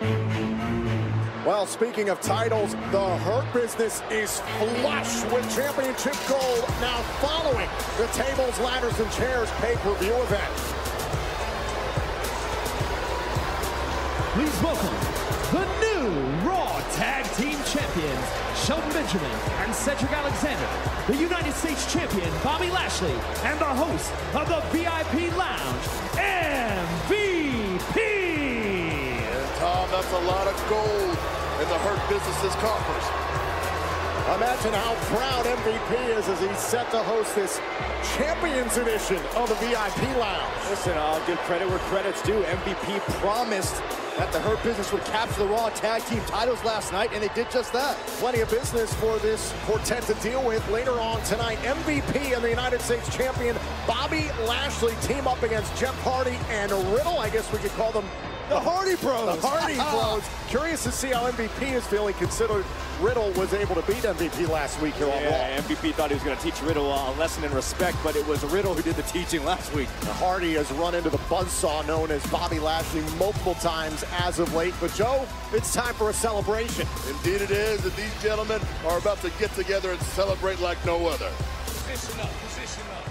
Well, speaking of titles, the Hurt business is flush with championship gold now following the tables, ladders, and chairs pay-per-view event. Please welcome the new Raw Tag Team Champions, Shelton Benjamin and Cedric Alexander, the United States Champion Bobby Lashley, and the host of the VIP Lounge, MVP. That's a lot of gold in the Hurt Businesses coffers. Imagine how proud MVP is as he's set to host this Champions Edition of the VIP Lounge. Listen, I'll give credit where credit's due. MVP promised that the Hurt Business would capture the Raw Tag Team titles last night, and they did just that. Plenty of business for this quartet to deal with later on tonight. MVP and the United States Champion Bobby Lashley team up against Jeff Hardy and Riddle. I guess we could call them the Hardy Bros. The Hardy Bros. Curious to see how MVP is feeling, considering Riddle was able to beat MVP last week here on Raw. Yeah, MVP thought he was going to teach Riddle uh, a lesson in respect, but it was Riddle who did the teaching last week. Hardy has run into the buzzsaw known as Bobby Lashley multiple times as of late. But Joe, it's time for a celebration. Indeed it is, and these gentlemen are about to get together and celebrate like no other. Position up, position up.